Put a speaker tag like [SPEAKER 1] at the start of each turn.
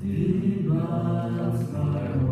[SPEAKER 1] Demands my own.